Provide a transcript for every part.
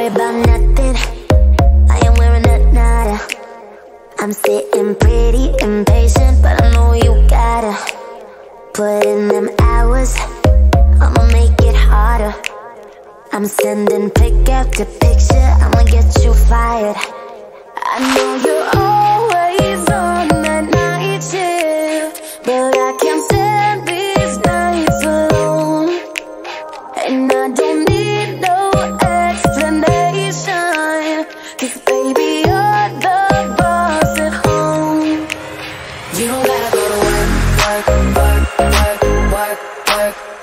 worry about nothing. I am wearing a nada. I'm sitting pretty impatient But I know you gotta Put in them hours. I'ma make it harder. I'm sending pick after picture I'ma get you fired. I know you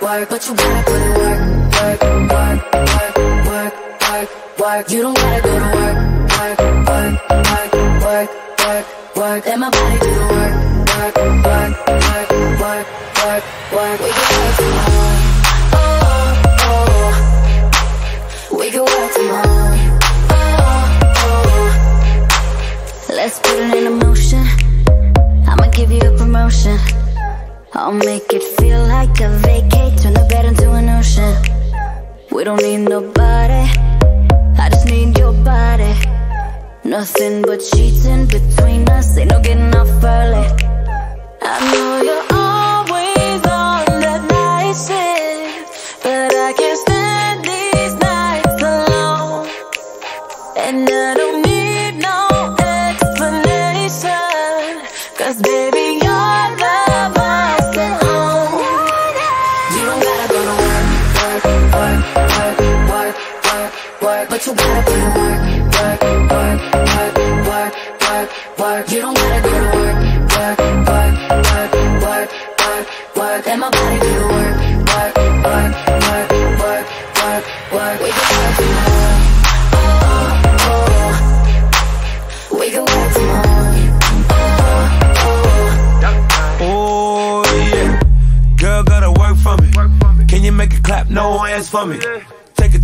work, but you gotta put in work, work, work, work, work, work, work. You don't gotta go to work, work, work, work, work, work, work. Let my body do the work, work, work, work, work, work, work. We can work from home, oh, oh. We can work from home, oh, oh. Let's put it in motion. I'ma give you a promotion. I'll make it feel like a vacate, We don't need nobody, I just need your body. Nothing but sheets in between us, ain't no getting off early. I know you gotta put in work, work, work, work, work, work, work. You don't gotta go to work, work, work, work, work, work, work. Let my body do the work, work, work, work, work, work, work. We can work from home, oh, oh. We can work from home, oh, oh. Oh yeah, girl gotta work for me. Can you make it clap? No hands for me